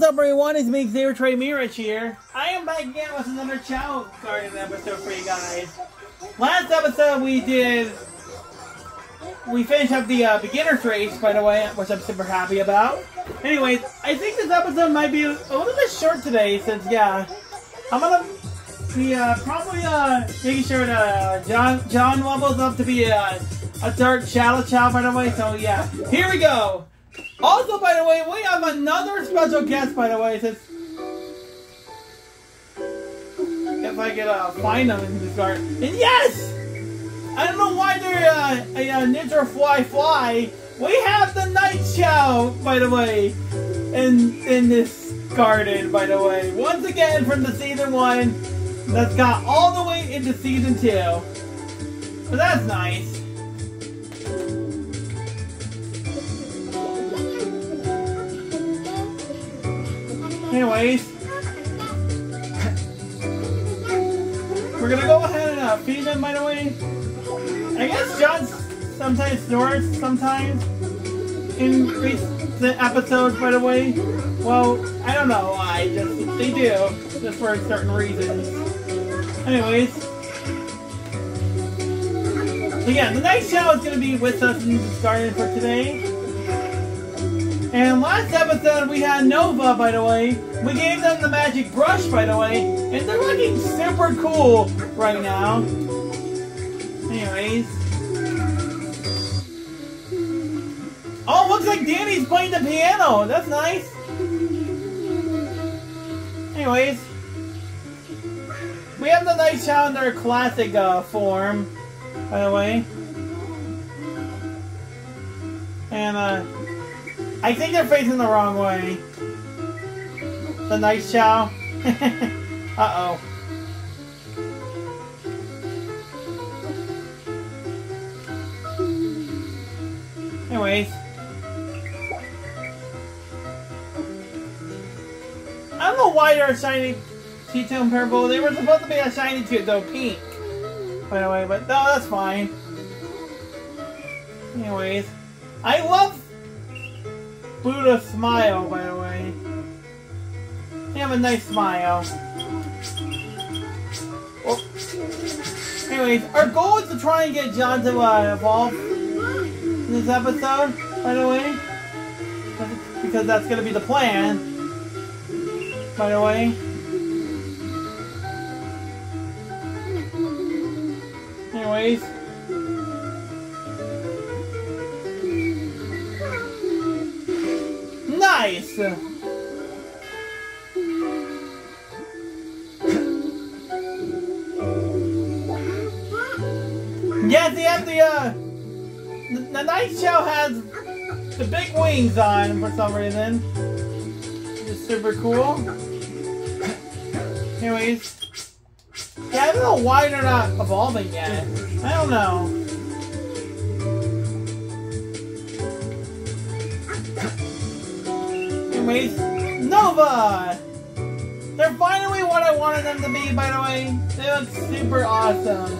What's up, everyone? It's me, Xavier Trey Mirich here. I am back again with another Chao Garden episode for you guys. Last episode we did, we finished up the uh, beginner's race, by the way, which I'm super happy about. Anyways, I think this episode might be a little bit short today, since yeah, I'm gonna be uh, probably uh, making sure that uh, John John levels up to be a, a dark shadow Chao, by the way. So yeah, here we go. Also, by the way, we have another special guest, by the way, since if I could uh, find them in this garden. And yes! I don't know why they're uh, a, uh, Ninja Fly Fly. We have the Night Chao, by the way, in in this garden, by the way. Once again from the season one, that's got all the way into season two. So that's nice. Anyways, we're gonna go ahead and uh, feed them, by the way. I guess John sometimes snores, sometimes in the episodes, by the way. Well, I don't know why, just they do, just for certain reasons. Anyways. So yeah, the Night Chao is gonna be with us in this garden for today. And last episode we had Nova, by the way. We gave them the magic brush, by the way. And they're looking super cool right now. Anyways. Oh, looks like Danny's playing the piano. That's nice. Anyways. We have the Night Chao in their classic uh, form, by the way. And, uh... I think they're facing the wrong way. The Night Chao. Uh-oh. Anyways. I don't know why they're a shiny two-tone purple. They were supposed to be a shiny two though pink. By the way, but no, that's fine. Anyways. I love Buddha smile, by the way. You have a nice smile. Well, anyways, our goal is to try and get John to uh, evolve in this episode, by the way. Because that's going to be the plan, by the way. Anyways. Nice! Yeah, they have the, uh, the, the Night Chao has the big wings on for some reason. It's super cool. Anyways. Yeah, I don't know why they're not evolving yet. I don't know. Anyways, Nova! They're finally what I wanted them to be, by the way. They look super awesome.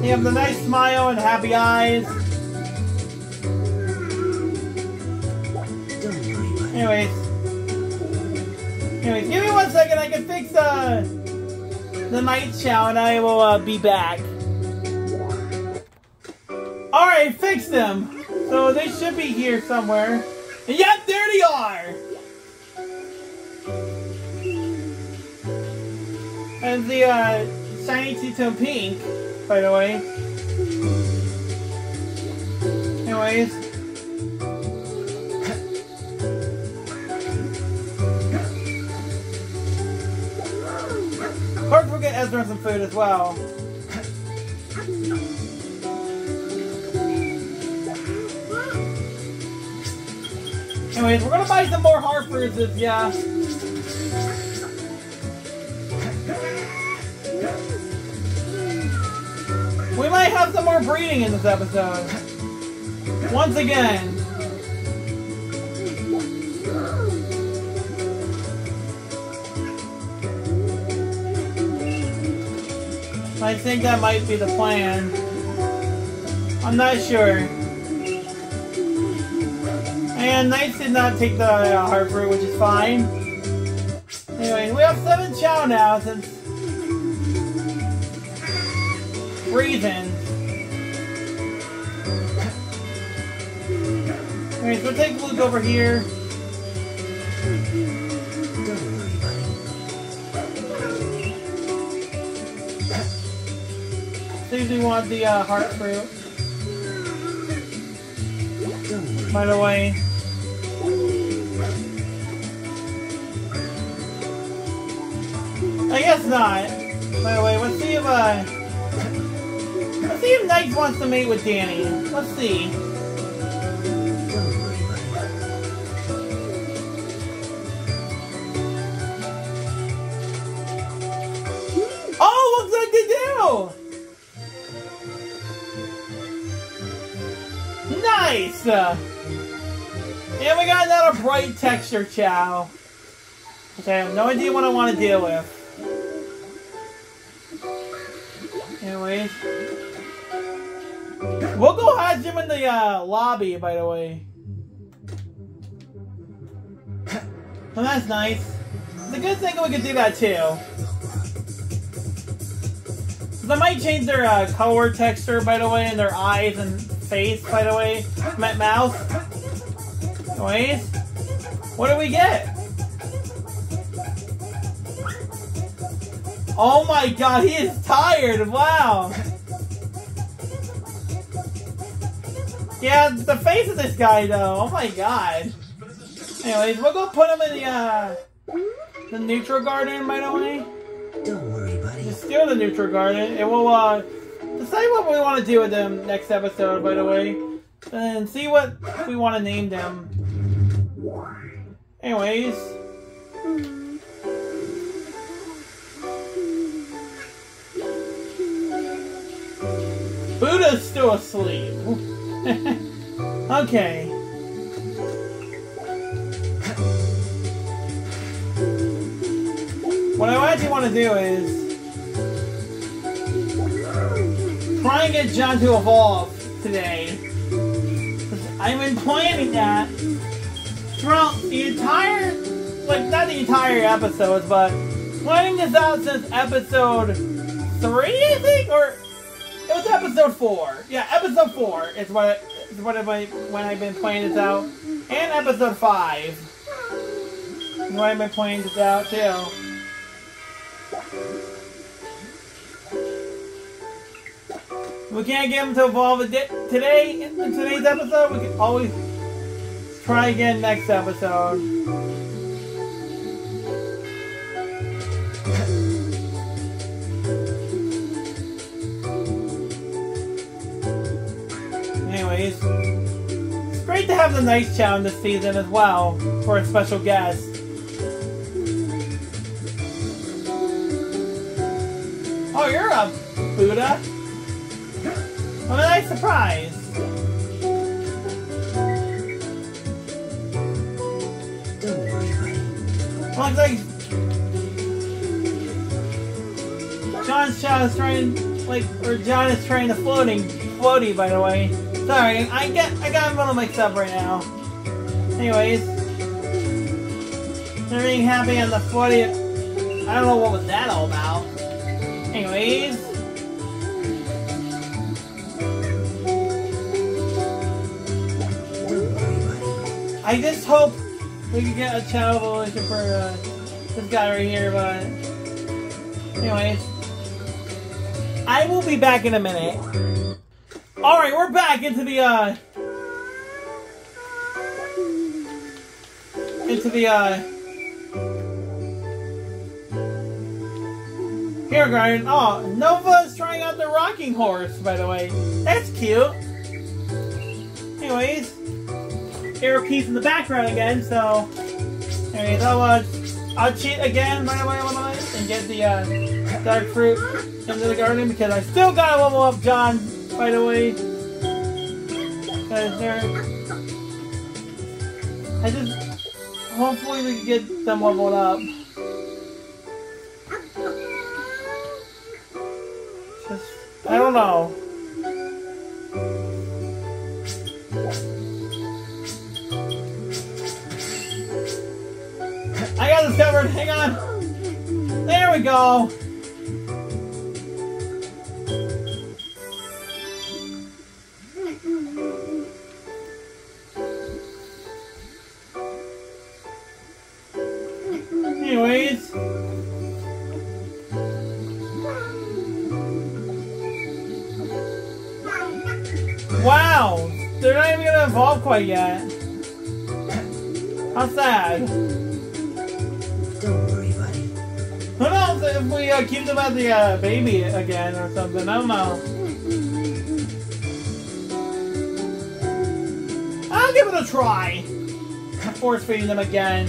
They have the nice smile and happy eyes. Anyways. Anyways, give me one second. I can fix uh, the Night Chao and I will uh, be back. Alright, fix them. So they should be here somewhere. Yep, there they are! And the uh, shiny two-tone pink, by the way. Anyways. Of course, we'll get Ezra some food as well. Anyways, we're gonna buy some more Harpers, yeah. We might have some more breeding in this episode. Once again. I think that might be the plan. I'm not sure. And Knights did not take the uh, heart fruit, which is fine. Anyway, we have seven Chao now since reasons. Alright, so we'll take Luke over here. Seems we want the uh, heart fruit. By the way. I guess not. By the way, let's see if uh Let's see if Knight wants to mate with Danny. Let's see. Oh, looks like they do! Nice! Uh, and we got another bright texture chao. Which I have no idea what I want to deal with. Anyways. We'll go hide him in the uh, lobby, by the way. Well, that's nice. It's a good thing we could do that too. They might change their uh, color texture, by the way, and their eyes and face, by the way. M mouth. Anyways, what do we get? Oh my god, he is tired. Wow. Yeah, the face of this guy, though. Oh my god. Anyways, we'll go put him in the, uh, the neutral garden, by the way. Don't worry, buddy. Just steal the neutral garden, and we'll, uh, decide what we want to do with them next episode, by the way. And see what we want to name them. Anyways. Buddha's still asleep. okay. What I actually want to do is try and get John to evolve today. I've been planning that throughout the entire, like not the entire episodes, but planning this out since episode three, I think, or it was episode four. Yeah, episode four is what is what I when I've been playing this out, and episode five. When I've been playing this out too. We can't get him to evolve today in today's episode. We can always try again next episode. It's great to have the Nice Challenge this season as well for a special guest. Oh, you're a Buddha. What a nice surprise. Looks like John's child is trying, like, or John is trying to floating, floaty, by the way. Sorry, I get, I got little mixed up right now. Anyways, being happy on the floaty. I don't know what was that all about. Anyways. I just hope we can get a channel evolution for uh, this guy right here, but anyways. I will be back in a minute. Alright, we're back into the uh into the uh Hero garden. Oh, Nova's trying out the rocking horse, by the way. That's cute. Anyways, piece in the background again, so anyways, I'll uh, I'll cheat again and get the uh, dark fruit into the garden because I still gotta level up John, by the way. Cause. I just... Hopefully we can get them leveled up. Just... I don't know. I got this covered, hang on! There we go! They're not even gonna evolve quite yet. How sad. Don't worry, buddy. Who knows if we uh, keep them as the uh, baby again or something? I don't know. I'll give it a try. Force feeding them again.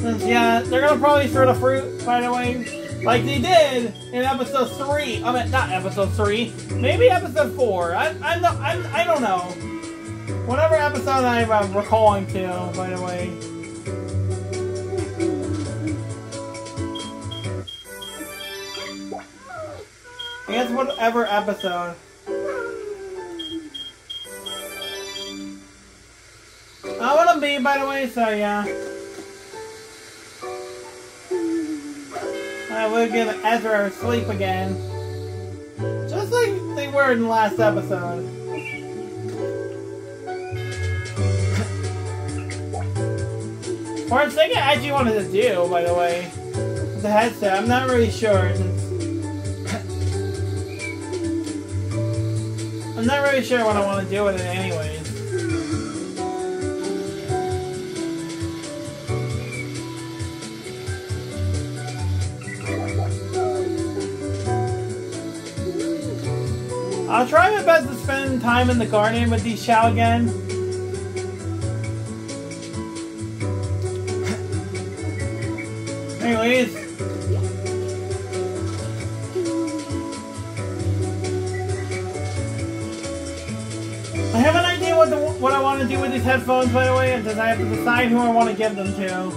Since, yeah, they're gonna probably throw the fruit, by the way. Like they did in episode 3. I mean, not episode 3. Maybe episode 4. I, I'm not, I'm, I don't know. Whatever episode I'm uh, recalling to, by the way. I guess whatever episode. I want to be, by the way, so yeah. I would give Ezra sleep again. Just like they were in the last episode. Or I'm I actually wanted to do, by the way. The headset, I'm not really sure. I'm not really sure what I want to do with it anyways. I'll try my best to spend time in the garden with these Chao again. Anyways. I have an idea what the, what I want to do with these headphones, by the way, and then I have to decide who I want to give them to.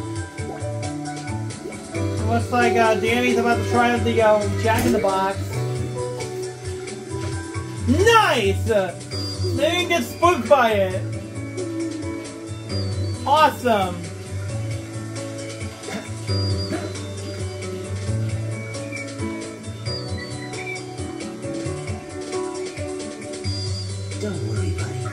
Looks like uh, Danny's about to try the uh, Jack in the Box. Nice! They didn't get spooked by it. Awesome. Don't worry, buddy.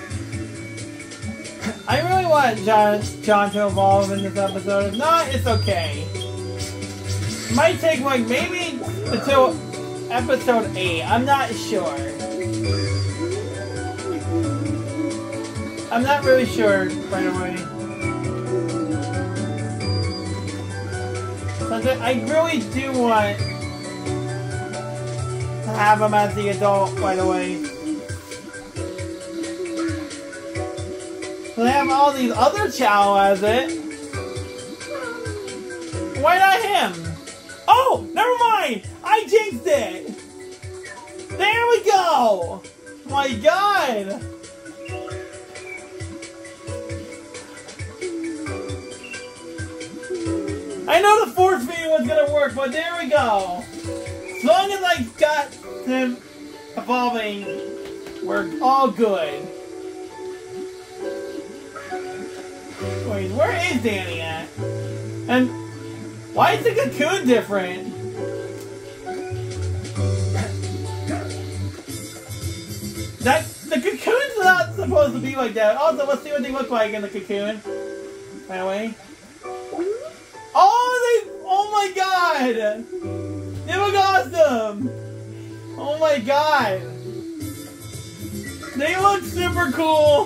I really want John, John to evolve in this episode. If not, it's okay. Might take like maybe until episode 8. I'm not sure. I'm not really sure, by the way. But I really do want to have him as the adult, by the way. They have all these other Chao as it. Why not him? Oh, never mind. I jinxed it. There we go. My God. I know the force feeding was gonna work, but there we go. As long as I got him evolving, we're all good. Wait, where is Danny at? And why is the cocoon different? That the cocoon's not supposed to be like that. Also, let's see what they look like in the cocoon. By way. My God! They look awesome! Oh my God! They look super cool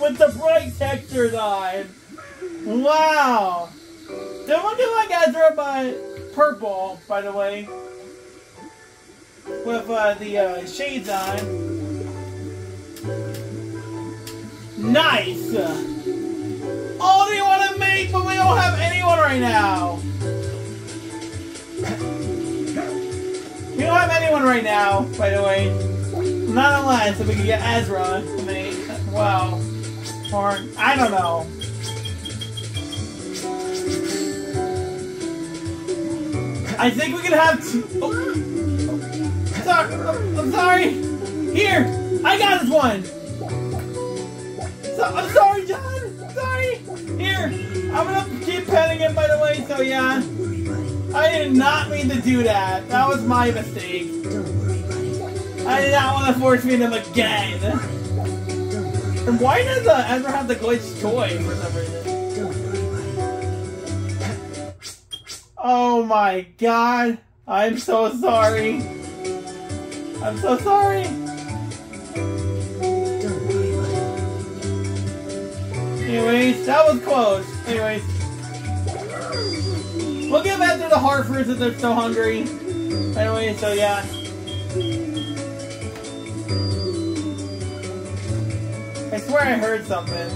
with the bright textures on. Wow! They're looking like Ezra, but purple, by the way. With uh, the uh, shades on. Nice! Oh, they want to make, but we don't have anyone right now. We don't have anyone right now, by the way. Not online, so we can get Ezra. Well, or I don't know. I think we can have. Two, oh. Sorry, I'm sorry. Here, I got this one. So, I'm sorry, John. Sorry. Here, I'm gonna keep petting him by the way, so yeah. I did not mean to do that. That was my mistake. I did not want to force feed him again. And why does uh, Ezra have the glitch toy for some reason? Oh my god. I'm so sorry. I'm so sorry. Anyways, that was close. Anyways. We'll get back to the fruits if they're so hungry. Anyway, so yeah. I swear I heard something.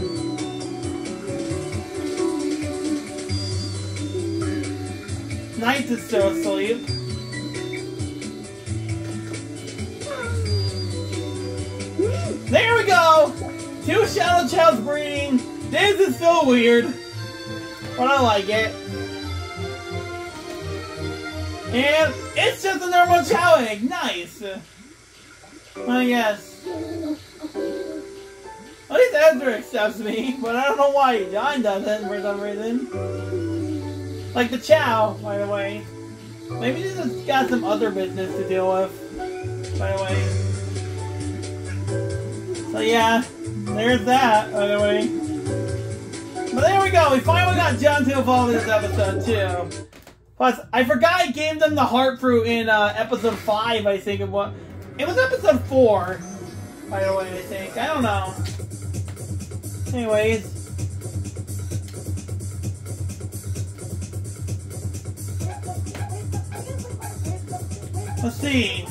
Knight is still asleep. There we go! Two Shadow Childs breeding. This is so weird. But I like it. And it's just a normal Chao egg. Nice. I guess. At least Ezra accepts me, but I don't know why John doesn't for some reason. Like the Chao, by the way. Maybe he's got some other business to deal with. By the way. So yeah, there's that, by the way. But there we go, we finally got John to evolve in this episode too. Plus, I forgot I gave them the heart fruit in uh, episode 5, I think it was. It was episode 4, by the way, I think. I don't know. Anyways. Let's see.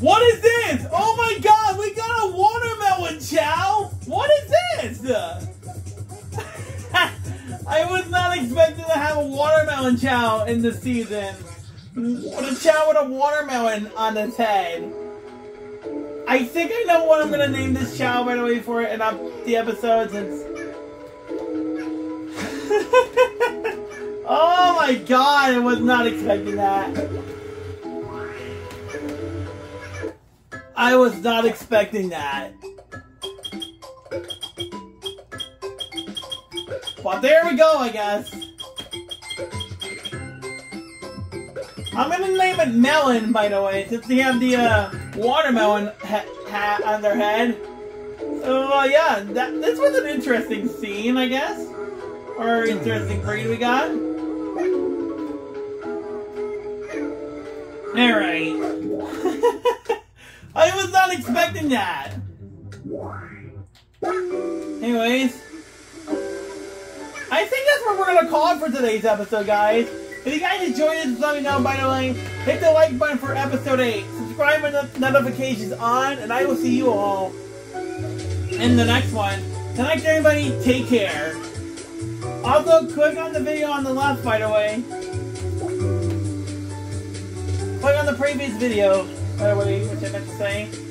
What is this? Oh my god, we got a watermelon chao! What is this? I was not expecting to have a watermelon chao in the season. What a chao with a watermelon on its head. I think I know what I'm gonna name this chao by the way for it in up the episodes. since Oh my god, I was not expecting that. I was not expecting that. But there we go, I guess. I'm gonna name it Melon, by the way, since they have the uh, watermelon ha hat on their head. So, uh, yeah, that, this was an interesting scene, I guess. Or interesting breed we got. Alright. I was not expecting that. Anyways. I think that's what we're gonna call it for today's episode, guys. If you guys enjoyed just let me know, by the way. Hit the like button for episode 8. Subscribe with notifications on, and I will see you all in the next one. Tonight, everybody, take care. Also, click on the video on the left, by the way. Click on the previous video, by the way, which I meant to say.